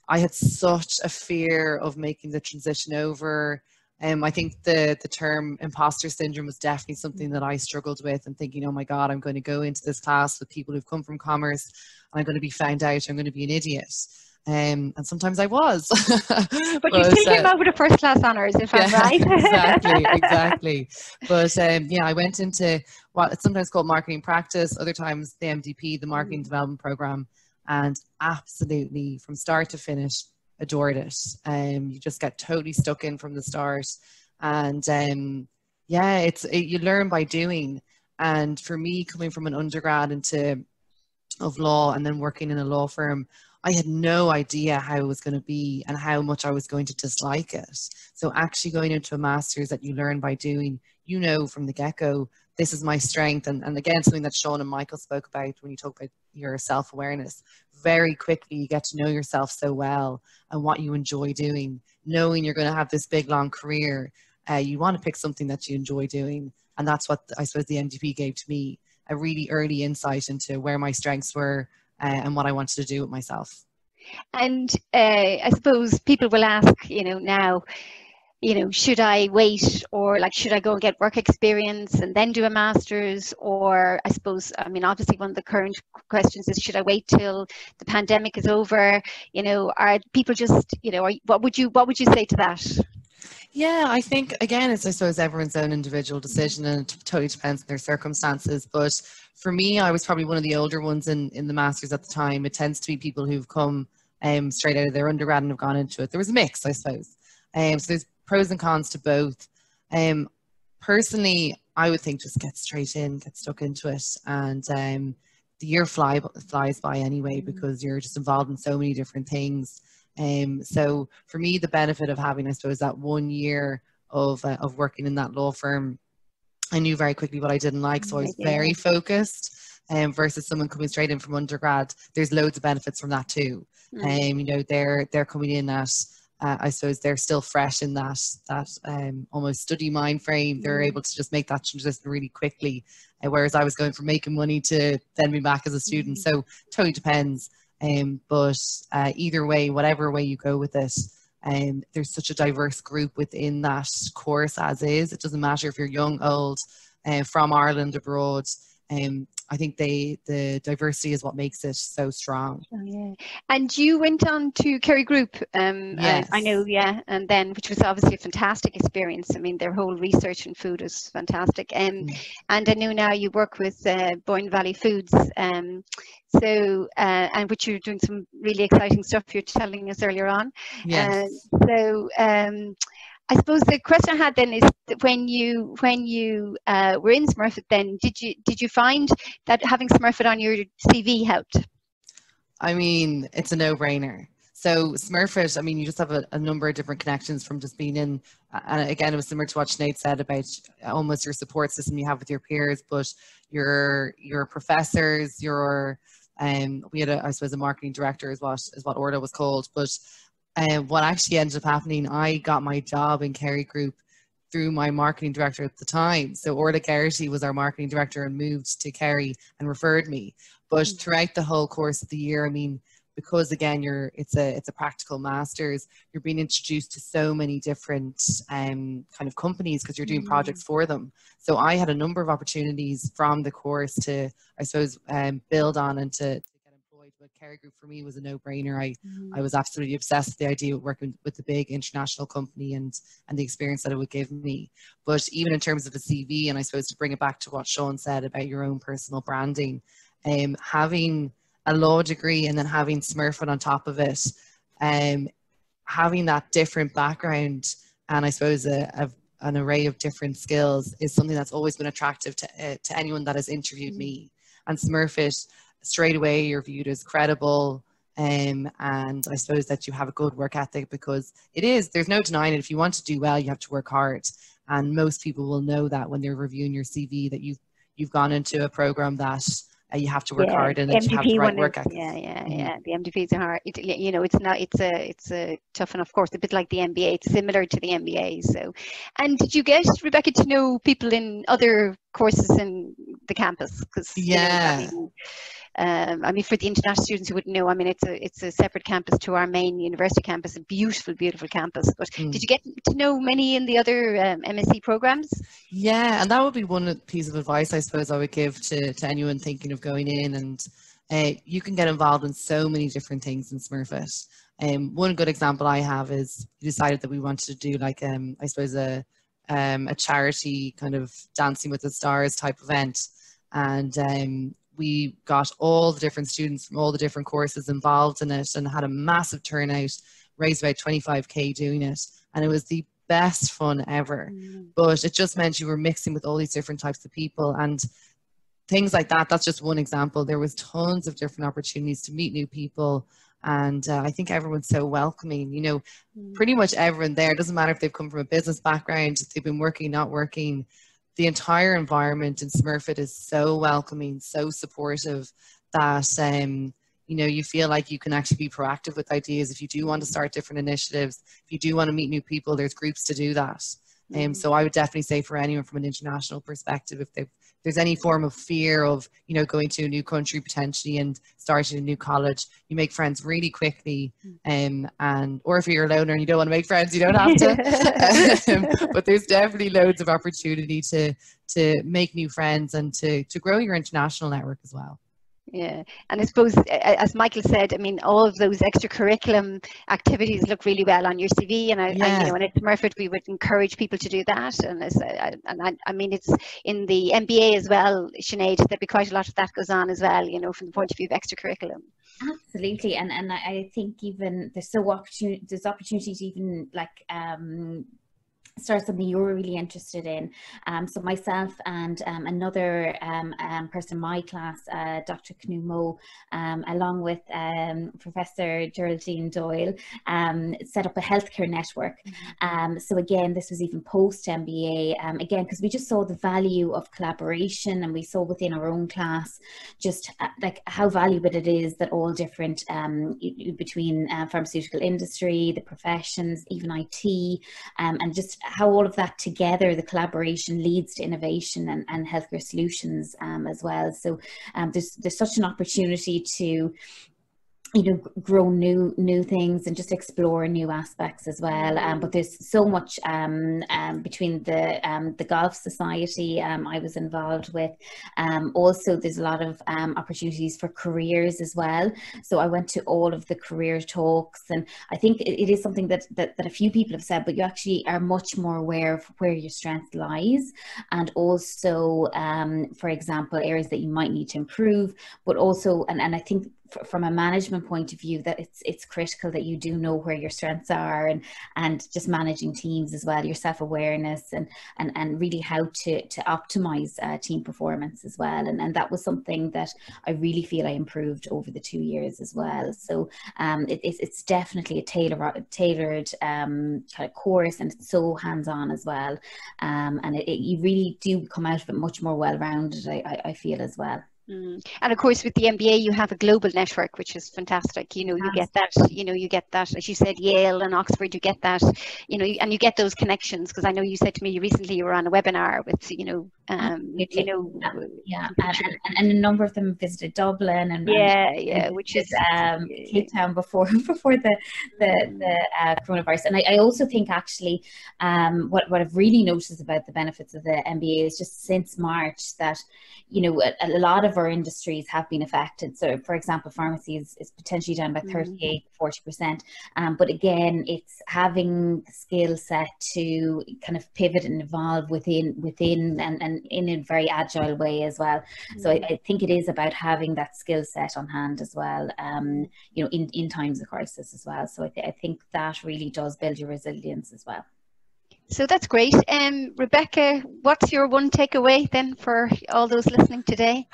I had such a fear of making the transition over. Um, I think the the term imposter syndrome was definitely something that I struggled with and thinking, oh my God, I'm going to go into this class with people who've come from commerce and I'm going to be found out, I'm going to be an idiot. Um, and sometimes I was. But you still came out with a first class honours, if I'm right. exactly, exactly. But um, yeah, I went into what it's sometimes called marketing practice, other times the MDP, the marketing Mm. development program, and absolutely from start to finish adored it. Um, you just get totally stuck in from the start, and um, yeah, it's it, you learn by doing. And for me, coming from an undergrad into of law and then working in a law firm, I had no idea how it was going to be and how much I was going to dislike it. So actually going into a master's that you learn by doing, you know from the get-go, this is my strength. And, and again, something that Sean and Michael spoke about when you talk about your self-awareness. Very quickly you get to know yourself so well and what you enjoy doing, knowing you're going to have this big long career. Uh, you want to pick something that you enjoy doing. And that's what I suppose the MDP gave to me, a really early insight into where my strengths were uh, and what I wanted to do with myself. And uh, I suppose people will ask, you know, now, you know, should I wait or like should I go and get work experience and then do a master's? Or I suppose, I mean, obviously one of the current questions is should I wait till the pandemic is over? You know, are people just, you know, are, what would you what would you say to that? Yeah, I think again, it's I suppose everyone's own individual decision, and it totally depends on their circumstances. But for me, I was probably one of the older ones in in the masters at the time. It tends to be people who've come um, straight out of their undergrad and have gone into it. There was a mix, I suppose. Um, so there's pros and cons to both. Um, personally, I would think just get straight in, get stuck into it, and um, the year fly, flies by anyway because you're just involved in so many different things. Um, so for me, the benefit of having, I suppose, that one year of uh, of working in that law firm, I knew very quickly what I didn't like, so I was very focused. Um, versus someone coming straight in from undergrad, there's loads of benefits from that too. Mm. Um, you know, they're they're coming in at, uh, I suppose, they're still fresh in that that um, almost study mind frame. They're Mm. able to just make that transition really quickly. Uh, whereas I was going from making money to then being back as a student. So totally depends. Um, but uh, either way, whatever way you go with it, um, there's such a diverse group within that course as is. It doesn't matter if you're young, old, uh, from Ireland, abroad. Um, I think they the diversity is what makes it so strong. Oh, yeah. And you went on to Kerry Group, um, yes. I, know, yeah, and then which was obviously a fantastic experience. I mean, their whole research in food is fantastic. Um, mm. And I know now you work with uh, Boyne Valley Foods, um, so uh, and which you're doing some really exciting stuff. You're telling us earlier on. Yes. Uh, so. Um, I suppose the question I had then is when you when you uh, were in Smurfit, then did you did you find that having Smurfit on your CV helped? I mean, it's a no-brainer. So Smurfit, I mean, you just have a, a, number of different connections from just being in, and again, it was similar to what Sinead said about almost your support system you have with your peers, but your your professors, your um, we had a, I suppose a marketing director is what is what Orla was called, but um, what actually ended up happening, I got my job in Kerry Group through my marketing director at the time. So Orla Geraghty was our marketing director and moved to Kerry and referred me. But mm. throughout the whole course of the year, I mean, because again you're it's a it's a practical masters you're being introduced to so many different um, kind of companies because you're doing mm. projects for them so i had a number of opportunities from the course to i suppose um, build on and to, Kerry Group for me was a no-brainer. I, mm. I was absolutely obsessed with the idea of working with the big international company and and the experience that it would give me. But even in terms of a CV, and I suppose to bring it back to what Sean said about your own personal branding, um, having a law degree and then having Smurfit on top of it, um, having that different background and I suppose a, a an array of different skills is something that's always been attractive to, uh, to anyone that has interviewed mm. me. And Smurfit straight away you're viewed as credible um, and I suppose that you have a good work ethic because it is, there's no denying it. If you want to do well, you have to work hard. And most people will know that when they're reviewing your CV that you've, you've gone into a program that uh, you have to work yeah, hard and that you have the right work ethic. Yeah, yeah, mm. yeah. The MDPs are hard. It, you know, it's not. It's a. It's a tough enough course. A bit like the MBA. It's similar to the MBA. So, and did you get Rebecca to know people in other courses in the campus? Because yeah. You know, I mean, um, I mean, for the international students who wouldn't know, I mean, it's a it's a separate campus to our main university campus, a beautiful, beautiful campus. But mm. did you get to know many in the other um, MSc programs? Yeah, and that would be one piece of advice I suppose I would give to, to anyone thinking of going in. And uh, you can get involved in so many different things in Smurfit. Um, one good example I have is we decided that we wanted to do like um, I suppose a um, a charity kind of Dancing with the Stars type event, and um, we got all the different students from all the different courses involved in it and had a massive turnout, raised about 25k doing it. And it was the best fun ever. Mm. But it just meant you were mixing with all these different types of people and things like that. That's just one example. There was tons of different opportunities to meet new people. And uh, I think everyone's so welcoming. You know, mm. pretty much everyone there. Doesn't matter if they've come from a business background, if they've been working, not working the entire environment in Smurfit is so welcoming, so supportive that um, you know you feel like you can actually be proactive with ideas. If you do want to start different initiatives, if you do want to meet new people, there's groups to do that. Um, so I would definitely say for anyone from an international perspective, if they've there's any form of fear of you know going to a new country potentially and starting a new college you make friends really quickly um, and or if you're a loner and you don't want to make friends you don't have to. Um, but there's definitely loads of opportunity to to make new friends and to to grow your international network as well yeah, and I suppose, as Michael said, I mean, all of those extra curriculum activities look really well on your CV, and I, yeah. I you know, and at Smurfit, we would encourage people to do that. And as I, and I, I mean, it's in the MBA as well, Sinead. There'd be quite a lot of that goes on as well, you know, from the point of view of extra curriculum. Absolutely, and and I think even there's so opportunity, there's opportunities even like um start something you were really interested in. Um, so myself and um, another um, um person in my class, uh, Dr. Knumo, um, along with um, Professor Gerardine Doyle, set up a healthcare network. Mm-hmm. so again, this was even post MBA, again, because we just saw the value of collaboration and we saw within our own class just uh, like how valuable it is that all different between uh, pharmaceutical industry, the professions, even IT, and just how all of that together, the collaboration leads to innovation and, and healthcare solutions um, as well. So um, there's there's such an opportunity to you know grow new new things and just explore new aspects as well. Um, but there's so much um, um, between the um, the golf society um, I was involved with. Um, also there's a lot of opportunities for careers as well. So I went to all of the career talks and I think it, it is something that, that that a few people have said but you actually are much more aware of where your strength lies and also for example areas that you might need to improve but also and, and I think from a management point of view that it's it's critical that you do know where your strengths are and and just managing teams as well your self-awareness and and and really how to to optimize uh, team performance as well. And and that was something that I really feel I improved over the two years as well. So um it, it's, it's definitely a tailor tailored um kind of course and it's so hands-on as well. Um and it, it, you really do come out of it much more well-rounded I, I, I feel as well Mm. And of course, with the MBA, you have a global network, which is fantastic. You know, you get that. You know, you get that. As you said, Yale and Oxford, you get that. You know, and you get those connections because I know you said to me recently you were on a webinar with you know um, you know, yeah, and, and, and, a number of them visited Dublin and yeah, and, yeah, which is um, Cape Town before before the the, the uh, coronavirus. And I, I, also think actually, um, what what I've really noticed about the benefits of the MBA is just since March that you know a, a lot of our industries have been affected. So, for example, pharmacy is, potentially down by mm-hmm. 38, 40 percent. Um, but again, it's having the skill set to kind of pivot and evolve within within and and in a very agile way as well. Mm-hmm. So I, mm. I, think it is about having that skill set on hand as well, um, you know, in, in times of crisis as well. So I, th- I think that really does build your resilience as well. So that's great. Um, Rebecca, what's your one takeaway then for all those listening today?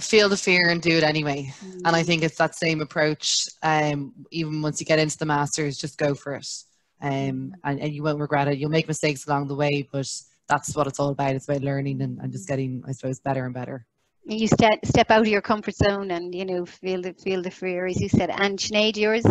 Feel the fear and do it anyway. Mm. And I think it's that same approach. Um, even once you get into the masters, just go for it. Um, and, and you won't regret it. You'll make mistakes along the way, but that's what it's all about. It's about learning and, and just getting, I suppose, better and better. You step step out of your comfort zone and you know feel the feel the fear, as you said. And Sinead, yours.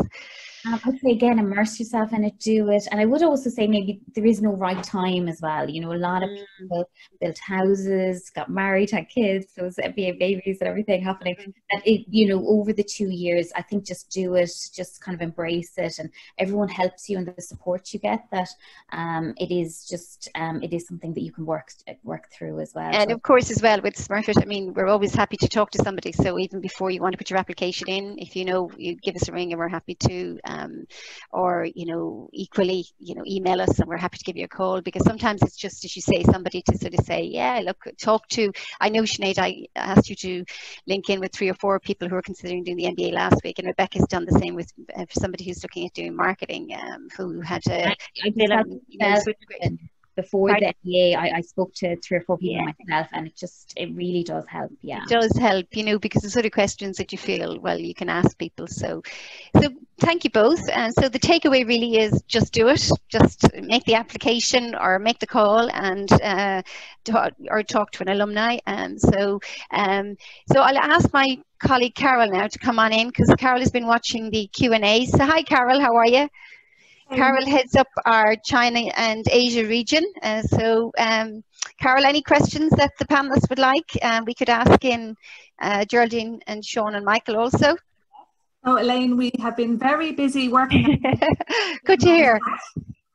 Um, I'd say again, immerse yourself in it, do it. And I would also say maybe there is no right time as well. You know, a lot of mm. people built houses, got married, had kids, those MBA babies and everything happening. Mm. And it, you know, over the two years, I think just do it, just kind of embrace it, and everyone helps you and the support you get. That um, it is just um, it is something that you can work work through as well. And so. of course, as well with Smurfit, I mean, we're always happy to talk to somebody. So even before you want to put your application in, if you know, you give us a ring, and we're happy to um, or you know equally you know email us and we're happy to give you a call because sometimes it's just as you say somebody to sort of say yeah look talk to I know Sinead I asked you to link in with three or four people who are considering doing the MBA last week and Rebecca's done the same with uh, somebody who's looking at doing marketing um, who had a I, I you know, before right. the MBA, I, I, spoke to three or four people yeah. myself, and it just it really does help. Yeah, it does help, you know, because the sort of questions that you feel well, you can ask people. So, so thank you both. And so the takeaway really is just do it, just make the application or make the call and uh, talk, or talk to an alumni. And so, um, so I'll ask my colleague Carol now to come on in because Carol has been watching the Q and A. So hi, Carol, how are you? Carol heads up our China and Asia region. Uh, so, um, Carol, any questions that the panelists would like? Um, we could ask in uh, Gerardine and Sean and Michael also. Oh, Elaine, we have been very busy working. Good to hear.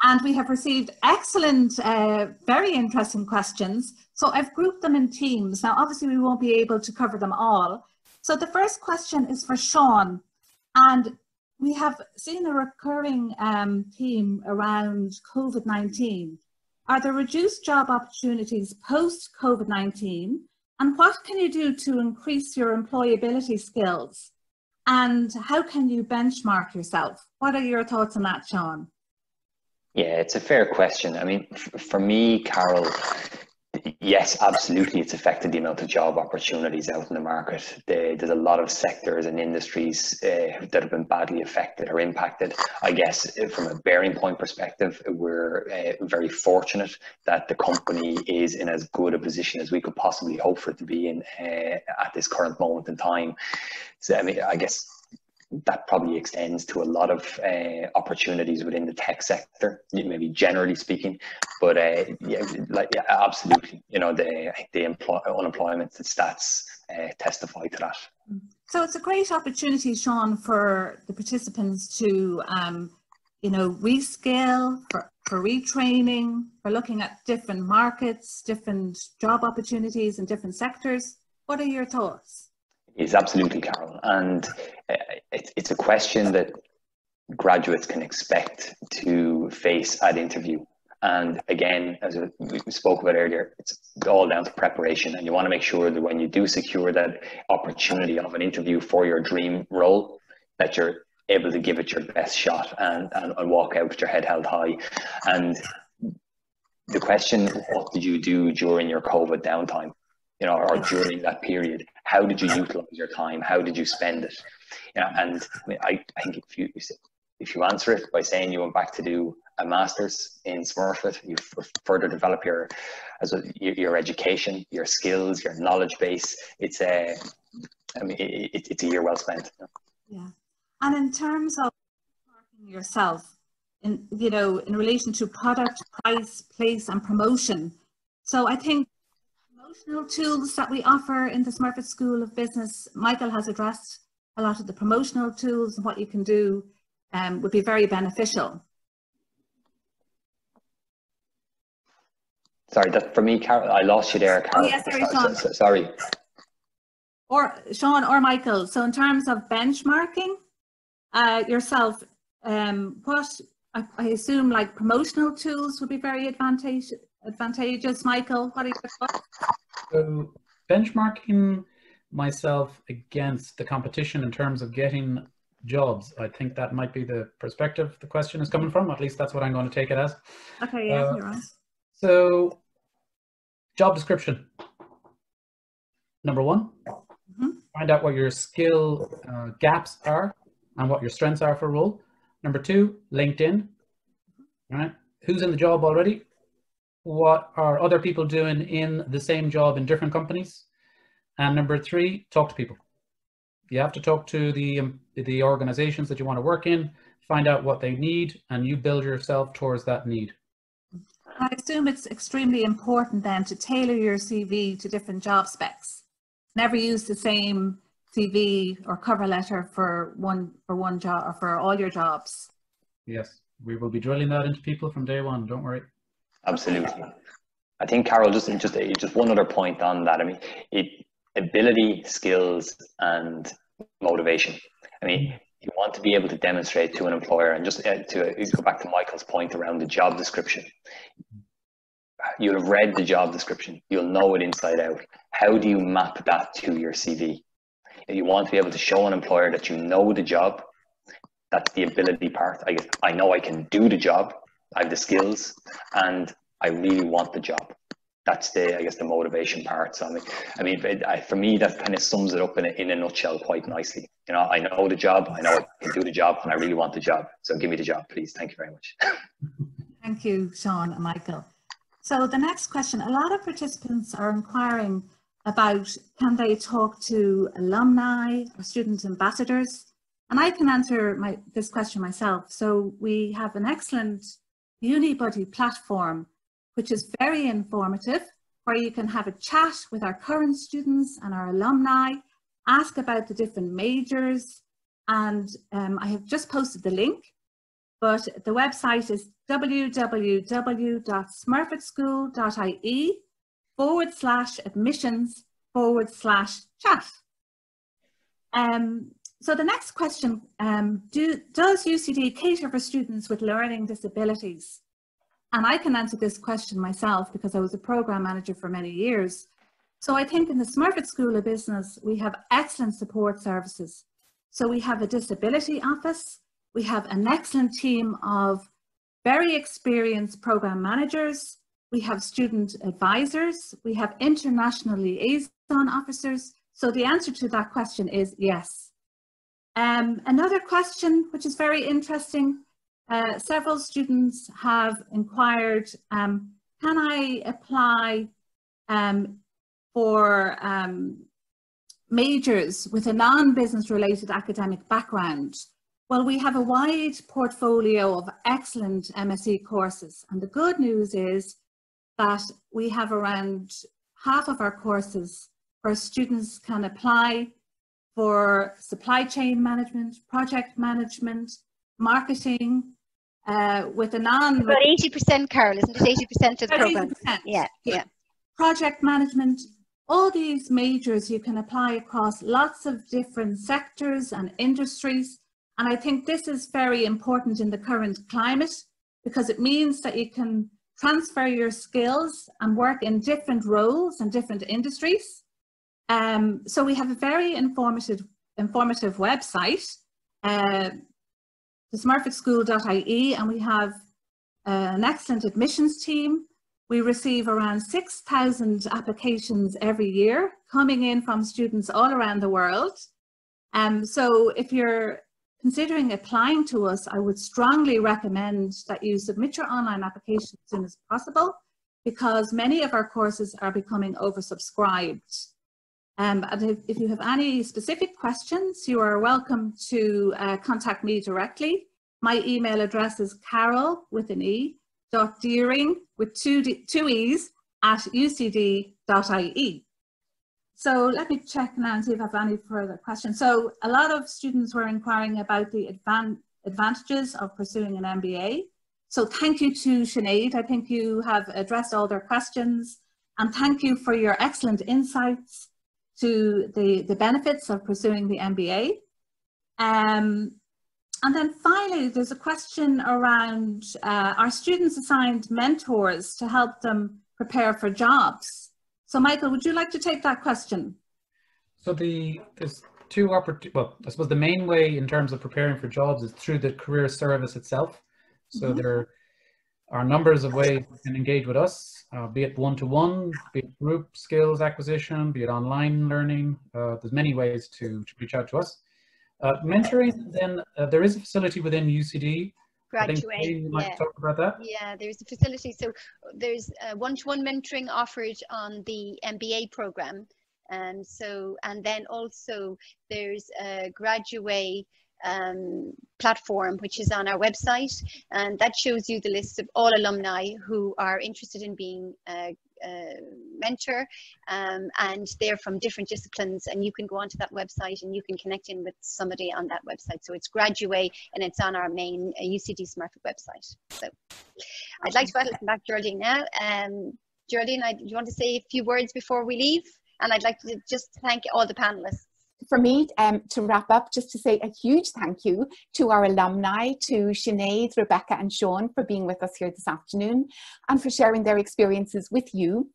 And we have received excellent, uh, very interesting questions. So I've grouped them in teams. Now, obviously, we won't be able to cover them all. So the first question is for Sean. And we have seen a recurring um, theme around COVID-19. Are there reduced job opportunities post-COVID-19? And what can you do to increase your employability skills? And how can you benchmark yourself? What are your thoughts on that, Sean? Yeah, it's a fair question. I mean, for me, Carol, Yes, absolutely. It's affected the amount of job opportunities out in the market. there's a lot of sectors and industries uh, that have been badly affected or impacted. I guess uh, from a BearingPoint perspective, we're uh, very fortunate that the company is in as good a position as we could possibly hope for it to be in uh, at this current moment in time. So, I mean, I guess that probably extends to a lot of uh, opportunities within the tech sector, maybe generally speaking. But uh, yeah, like yeah, absolutely, you know, the the employ- unemployment stats uh, testify to that. So it's a great opportunity, Sean, for the participants to, um, you know, reskill, for, for retraining, for looking at different markets, different job opportunities in different sectors. What are your thoughts? It's absolutely, Carol. And uh, it's a question that graduates can expect to face at interview. And again, as we spoke about earlier, it's all down to preparation. And you want to make sure that when you do secure that opportunity of an interview for your dream role, that you're able to give it your best shot and, and, and walk out with your head held high. And the question, what did you do during your COVID downtime? You know, or during that period, how did you utilize your time? How did you spend it? Yeah, and I, I think if you if you answer it by saying you went back to do a master's in Smurfit, you further develop your as a, your education, your skills, your knowledge base. It's a, I mean, it, it's a year well spent. Yeah, and in terms of yourself, in you know, in relation to product, price, place, and promotion. So I think promotional tools that we offer in the Smurfit School of Business, Michael has addressed a lot of the promotional tools and what you can do um, would be very beneficial. Sorry, that for me, Carol, I lost you there, Carol. Oh, yes, sorry, Sean. So, sorry. Or Sean or Michael. So in terms of benchmarking uh, yourself, um, what I, I, assume like promotional tools would be very advantage, advantageous. Michael, what are your thoughts? So benchmarking myself against the competition in terms of getting jobs. I think that might be the perspective the question is coming from. At least that's what I'm going to take it as. Okay, yeah, uh, you're right. So, job description. Number one, mm-hmm. find out what your skill uh, gaps are and what your strengths are for a role. Number two, LinkedIn. All right, who's in the job already? What are other people doing in the same job in different companies? And number three, talk to people. You have to talk to the, um, the organizations that you want to work in, find out what they need, and you build yourself towards that need. I assume it's extremely important then to tailor your CV to different job specs. Never use the same CV or cover letter for one for one job or for all your jobs. Yes, we will be drilling that into people from day one. Don't worry. Absolutely. I think Carol just just just one other point on that. I mean, it ability, skills, and motivation. I mean, you want to be able to demonstrate to an employer, and just uh, to go back to Michael's point around the job description. You'll have read the job description. You'll know it inside out. How do you map that to your CV? If you want to be able to show an employer that you know the job. That's the ability part. I guess I know I can do the job. I have the skills, and I really want the job that's the I guess the motivation part. So I mean, I mean, it, I, for me, that kind of sums it up in a, in a nutshell quite nicely. You know, I know the job, I know I can do the job, and I really want the job. So give me the job, please. Thank you very much. Thank you, Sean and Michael. So the next question: A lot of participants are inquiring about can they talk to alumni or student ambassadors, and I can answer my, this question myself. So we have an excellent UniBuddy platform which is very informative, where you can have a chat with our current students and our alumni, ask about the different majors, and um, I have just posted the link, but the website is www.smurfitschool.ie forward slash admissions forward slash chat. Um, so the next question, um, do, does UCD cater for students with learning disabilities? And I can answer this question myself because I was a program manager for many years. So I think in the Smurfit School of Business, we have excellent support services. So we have a disability office, we have an excellent team of very experienced program managers, we have student advisors, we have international liaison officers. So the answer to that question is yes. Um, another question, which is very interesting, uh, several students have inquired, um, can I apply um, for um, majors with a non-business related academic background? Well, we have a wide portfolio of excellent MSc courses. And the good news is that we have around half of our courses where students can apply for supply chain management, project management, marketing, uh, with a non- About 80%, Carol, isn't it? 80% of the program. Yeah, yeah. Project management, all these majors you can apply across lots of different sectors and industries. And I think this is very important in the current climate because it means that you can transfer your skills and work in different roles and different industries. Um, so we have a very informative, informative website, uh, and we have uh, an excellent admissions team. We receive around 6,000 applications every year coming in from students all around the world. Um, so if you're considering applying to us, I would strongly recommend that you submit your online application as soon as possible because many of our courses are becoming oversubscribed. Um, and if, you have any specific questions, you are welcome to uh, contact me directly. My email address is carol with an E dot deering with two, D, two E's at ucd.ie. So let me check now and see if I have any further questions. So a lot of students were inquiring about the advan advantages of pursuing an MBA. So thank you to Sinead. I think you have addressed all their questions. And thank you for your excellent insights to the, the benefits of pursuing the MBA. Um, and then finally, there's a question around uh, are students assigned mentors to help them prepare for jobs? So Michael, would you like to take that question? So the there's two opportunities. Well, I suppose the main way in terms of preparing for jobs is through the career service itself. So mm -hmm. there are numbers of ways you can engage with us, uh, be it one-to-one, be it group skills acquisition, be it online learning. Uh, there's many ways to, to, reach out to us. Uh, mentoring, then uh, there is a facility within UCD graduate. you might yeah. talk about that. Yeah, there's a facility. So there's one-to-one mentoring offered on the MBA program. Um, so, and then also there's a graduate um, platform, which is on our website, and that shows you the list of all alumni who are interested in being a, mentor, um, and they're from different disciplines, and you can go onto that website and you can connect in with somebody on that website. So it's Graduate, and it's on our main uh, UCD Smurfit website. So I'd like to welcome back Gerardine now. Um, Gerardine, I, do you want to say a few words before we leave? And I'd like to just thank all the panelists for me, um, to wrap up, just to say a huge thank you to our alumni, to Sinead, Rebecca and Sean for being with us here this afternoon and for sharing their experiences with you.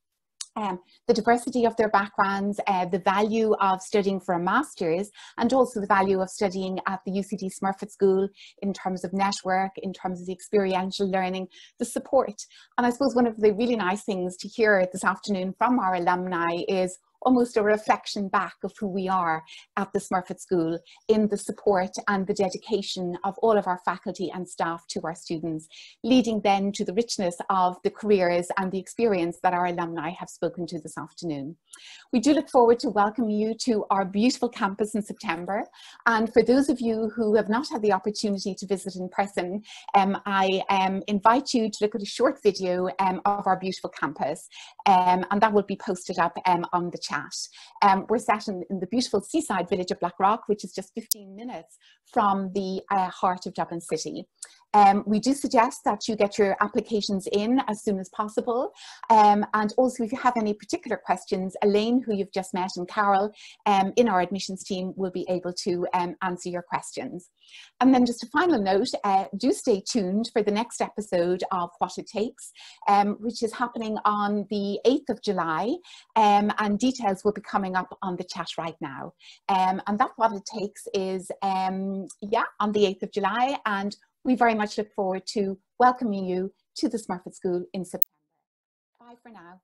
Um, the diversity of their backgrounds, uh, the value of studying for a master's, and also the value of studying at the UCD Smurfit School in terms of network, in terms of the experiential learning, the support. And I suppose one of the really nice things to hear this afternoon from our alumni is almost a reflection back of who we are at the Smurfit School in the support and the dedication of all of our faculty and staff to our students, leading then to the richness of the careers and the experience that our alumni have spoken to this afternoon. We do look forward to welcoming you to our beautiful campus in September. And for those of you who have not had the opportunity to visit in person, um, I um, invite you to look at a short video um, of our beautiful campus. Um, and that will be posted up um, on the chat. Um, we're set in, in, the beautiful seaside village of Blackrock, which is just 15 minutes from the uh, heart of Dublin City. Um, we do suggest that you get your applications in as soon as possible. Um, and also if you have any particular questions, Elaine, who you've just met, and Carol um, in our admissions team will be able to um, answer your questions. And then just a final note, uh, do stay tuned for the next episode of What It Takes, um, which is happening on the 8th of July. Um, and details will be coming up on the chat right now. and that What It Takes is, um, yeah, on the 8th of July. And we very much look forward to welcoming you to the Smurfit School in September. Bye for now.